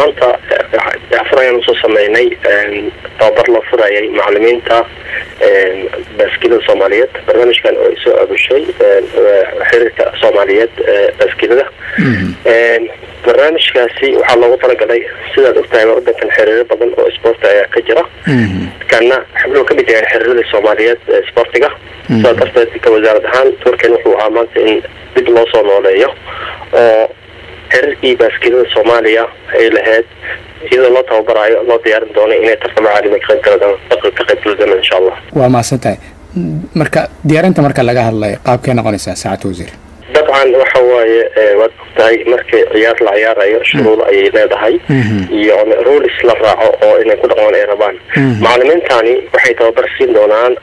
maanta afar ayaan u soo sameynay tababar loo furayay macalimiinta baaskilada soomaaliyeed barnaamijkan oo ay soo abushay xiriirka soomaaliyeed baaskilada barnaamijkaasi waxaa loogu talagalay sidaad ogtahay wadankan xiriiro badan oo isboorti ayaa ka jira. Kana xubnuhu ka mid yahay xiriirada soomaaliyeed sportiga sidaa darteed ka wasaarad ahaan turkan wuxuu ahaa maanta in dib loo soo nooleeyo oo xiriirkii baaskilada soomaaliya ay lahayd iyadoo loo tababaraayo loo diyaarin doono inay tartamo caalami ka qaybgeli doona insha allah waa mahadsan tahay. Marka diyaarinta marka laga hadlayo qaabkay noqonaysaa saacad wasiir. Dabcan waaye waad ogtahay markii ciyaar la ciyaarayo shuruud ayay leedahay. Iyo rulis la raaco oo inay ku dhaqmaan ay rabaan. Macalimiintani waxay tababar siin doonaan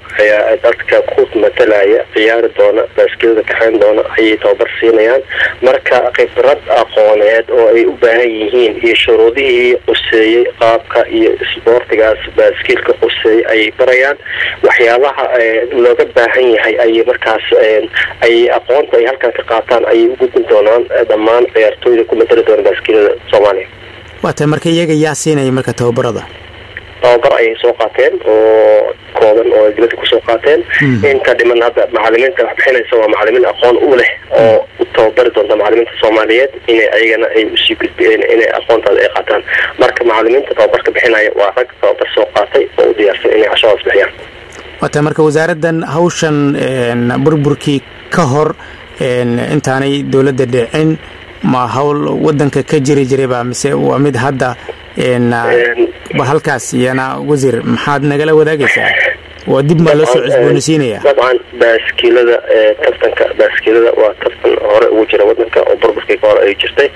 dadka ku matalaya ciyaari doona baaskilada kaxayn doona ayay tababar siinayaan. Marka khibrad aqooneed oo ay u baahan yihiin iyo shuruudihii quseeyey qaabka iyo isboortigaas baaskilka quseeyey ayay barayaan. Waxyaabaha looga baahan yahay ayay markaas ay aqoonta ay halkan ka qaataan ayay u gudbin doonaan dhammaan ciyaartooyda ku matali doona baaskilada soomaaliya. Waa tahay marka iyaga yaa siinaya marka tababarada? Tababar ayay soo qaateen oo kooban oo dibadda ku soo qaateen. Inta dhiman hadda macalimiinta wax bixinaysa waa macalimiin aqoon u leh oo u tababari doonta macalimiinta soomaaliyeed inay ayagana ay u sii gudbiyeen inay aqoontaada ay qaataan. Marka macalimiinta tababarka bixinaya waa rag tababar soo qaatay oo u diyaarsan inay cashadaas bixiyaan. Waa tahay marka wasaaraddan hawshan burburkii ka hor intaanay dowladda dhicin ma hawl wadanka ka jiri jirayba mise waa mid hadda halkaas iyana wasiir maxaad nagala wadaagaysaa waa dib maa loo soo cusboonaysiinaya dabcan baaskilada tartanka baaskilada waa tartan hore ugu jira wadanka oo burburkii ka hore ay jirtay.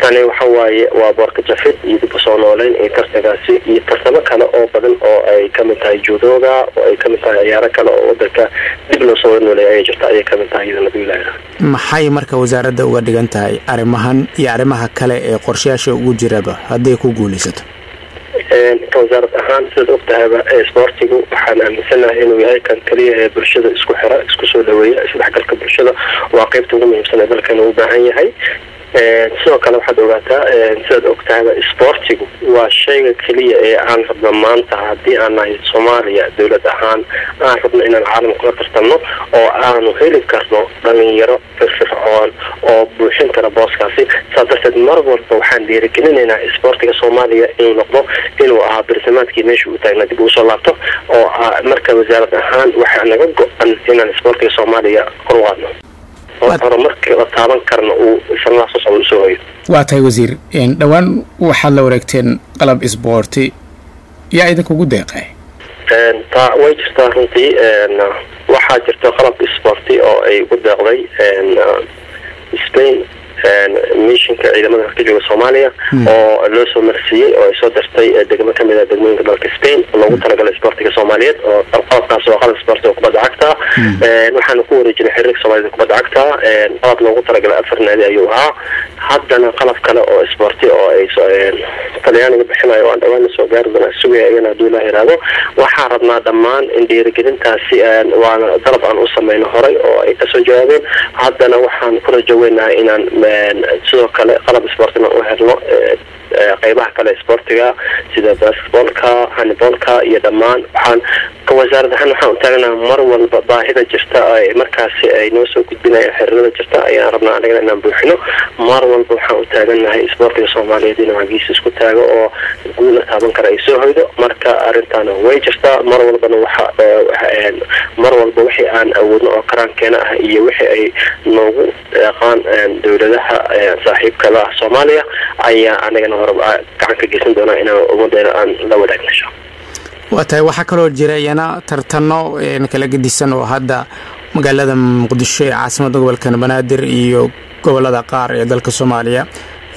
Tani waxa waaye waa boorka jafid iyo dib u soo nooleyn iyo tartankaasi iyo tartamo kale oo badan oo ay ka mid tahay judoga oo ay ka mid tahay ciyaaro kale oo wadanka dib loo soo nooleey ayay jirta ayay ka mid tahay iyada nabiyullahi maxay marka wasaaradda uga dhigan tahay arrimahan iyo arrimaha kale ee qorshayaasha ugu jiraba? Hadday ku guulaysato wasaarad ahaan sidaad ogtahayba isboortigu waxaan aaminsanahay inuu yahay kan keliya ee bulshada isku xira isku soo dhaweeya isdhexgalka bulshada waa qeybta ugu muhiimsan ee dalkan uu baahan yahay sidoo kale waxaad ogaataa sidaad ogtahayba isboortigu waa shayga keliya ee aan rabno maanta haddii aan nahay soomaaliya dowlad ahaan aan rabno inaan caalamka la tartanno oo aanu heli karno dhalinyaro firfircoon oo buuxin kara booskaasi. Saa darteed mar walba waxaan dhiirigelinaynaa isboortiga soomaaliya inuu noqdo inuu ahaa bartamaadkii meesha uu taagna dib ugu soo laabto oo marka wasaarad ahaan waxaa naga go-an inaan isboortiga soomaaliya kor u qaadno waa tahay wasiir. Dhowaan waxaad la wareegteen qalab isboorti. Yaa idinkugu deeqay? Taa way jirtaa runtii. Waxaa jirta qalab isboorti oo ay ugu deeqday. Spain mishinka ciidamada ka jooga soomaaliya oo loo soo marsiiyey oo ay soo dirtay degmo ka mid a degmooyinka dalka spain oo loogu talagalay isboortiga soomaaliyeed oo qalabkaas waa qalab isboorti oo kubadda cagta. Waxaana ku wareejinay xiriirka soomaaliyed kubadda cagta. Qalab loogu talagalay afar naadi ayuu ahaa. Haddana qalab kale oo isboorti oo ay talyaaniga bixinayo aan dhawaan soo gaari doona sugaya iyana hadduu ilaah yiraahdo waxaan rabnaa dhammaan in dhiirigelintaasi waana dalab aan u sameyno horay oo ay ka soo jawaabeen. Haddana waxaan kula jaweynaha inaan sidoo kale qalab isboortina u helno qeybaha kale isboortiga sida basketboolka haniboolka iyo dhammaan waxaan wasaarad ahaan waxaan u mar walba baahida jirta markaasi ay noo soo gudbinaya xiriirada jirta ayaan rabnaa anagana inaan buuxino. Mar walba waxaan u taaganahay isboortiga soomaaliyeed inuu xagiisa isku taago oo guul la taaban kara ay soo hoydo. Marka arrintaana way jirtaa mar walbana waxa mar walba wixii aan awoodno oo karaankeena ah iyo wixii ay noogu deeqaan dowladaha saaxiibkada ah soomaaliya ayaa anagana hore gacan ka geysan doonaa inaan ummadeena aan la wadaagno insha waa tahay waxaa kaloo jira iyana tartano kala gedisan oo hadda magaalada muqdisho ee caasimada gobolka banaadir iyo gobollada qaar ee dalka soomaaliya.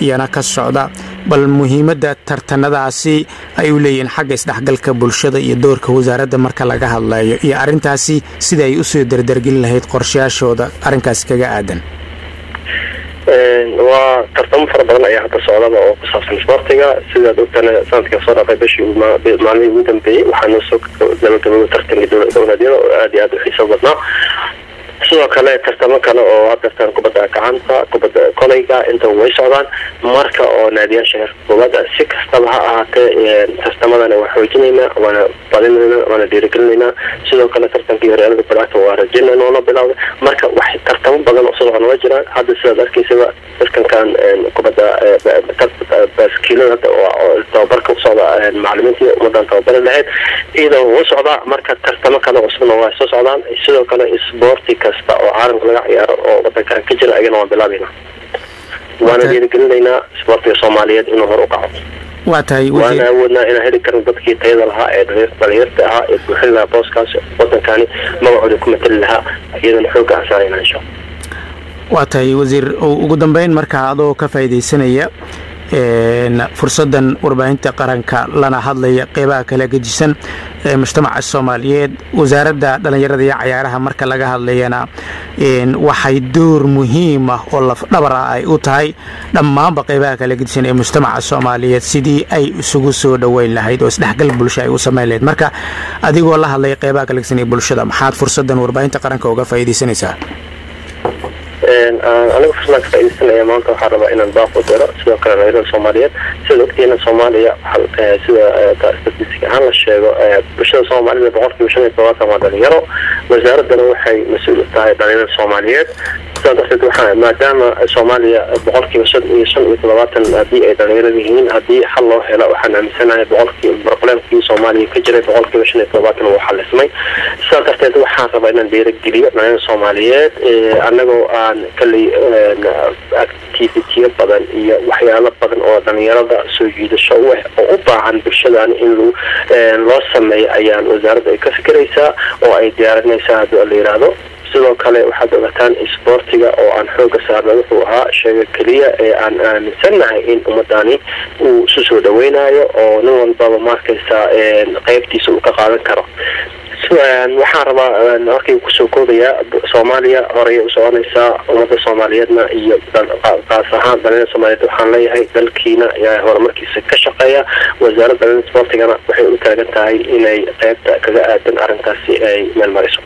Iyana ka socda bal muhiimadda tartanadaasi ay u leeyihiin xagga isdhexgalka bulshada iyo doorka wasaaradda marka laga hadlayo iyo arrintaasi sida ay u soo dardargelin lahayd qorshayaashooda. Arrinkaasi kaga aadan waa tartamo fara badan ayaa hadda socdaba oo ku saabsan isboortiga. Sidaad ogtana sanadka soo dhaafay bishii maalmihii ugu dambeeyey waxaa noo soo gabagaboway tartanka dowlad goboleedyada oo aada iyo aada u xiiso badnaa sidoo kale tartamo kale oo hadartaan kubadda gacanta kubadda kolayga inta way socdaan marka oo naadiyaasha heerka kubadda si kastaba ha ahaatee tartamadana waa xoojinaynaa waana badinaynaa waana dhiirigelinaynaa sidoo kale tartankii horyaalada badacta waa rajina noola bilowda marka wax tartamo badan oo socda noo jiraan hadda sidaad arkaysaba tartankan kubadda oo tababarka usocda macalimiintii ummadan tababari lahayd iyadoo wuu socdaa marka tartamo kale cusubna waa soo socdaan sidoo kale isboorti kasta oo caalamka laga ciyaaro oo wadankan ka jira ayagana waan bilaabaynaa waana dhiirigelinaynaa isboortiga soomaaliyeed inuu hor u kaco. Waa tahay waana awoodnaa inaan heli karno dadkii tayada lahaa ee dhalinyarta ahaa ee buuxin lahaa booskaas wadankani magacooda ku matali lahaa iyadana xooga aan saarayna insha waa tahay wasiir ugu dambeyn markaa adoo ka faa'iidaysanaya fursaddan warbaahinta qaranka lana hadlaya qeybaha kala gejisan ee mujtamaca soomaaliyeed. Wasaaradda dhallinyarada iyo cayaaraha marka laga hadlayana waxay door muhiim ah oo lafdhabar ah ay u tahay dhammaanba qeybaha kala gedisan ee mujtamaca soomaaliyeed sidii ay isugu soo dhoweyn lahayd oo isdhexgal bulsho ay u samayn lahayd. Marka adigoo la hadlaya qeybaha kala gedisan ee bulshada maxaad fursaddan warbaahinta qaranka uga faa'iidaysanaysaa aniga fursadaan ka faaidaysanaya maanta waxaa rabaa inaan baaqu diro sidoo kale dhalinyarada soomaaliyeed sida ogtiina soomaaliya sida statistic ahaan la sheego bulshada soomaalida boqolkiiba shan iyo todobaatan waa dhalinyaro wasaaradana waxay mas'uul u tahay dhalinyarada soomaaliyeed sidaa darteed waxaa maadaama soomaaliya boqolkiiba shan iyo shan iyo todobaatan haddii ay dhalinyarada yihiin haddii xal loo helo waxaan aaminsanahay boqolkiiba problemkii soomaaliya ka jiray boqolkiiba shan iyo todobaatan wuu xalismay. Sidaa darteed waxaan rabaa inaan dhiirageliyo dhalinyarada soomaaliyeed anagoo aan kalley activitiyo badan iyo waxyaalo badan oo dhalinyarada soo jiidasho u ah oo u baahan bulshadani in loo sameeyo ayaan wasaaradda ay ka fikiraysaa oo ay diyaarinaysaa haddii la yidhaahdo sidoo kale waxaad ogataan isboortiga oo aan xooga saarna wuxuu ahaa sheega keliya ee aan aaminsannahay in ummadani uu isu soo dhaweynayo oo nin walbaba maarkaysa qeybtiisa uu ka qaadan karo waxaan rabaa markii ku soo koobayaa soomaaliya horey u soconaysaa ummadda soomaaliyeedna iyo qaas ahaan dhalinyada soomaaliyeed waxaan leeyahay dalkiina horumarkiisa ka shaqeeya. Wasaaradda dhalinyada sportigana waxay u taagan tahay inay qeybta kaga aadan arrintaasi ay meel mariso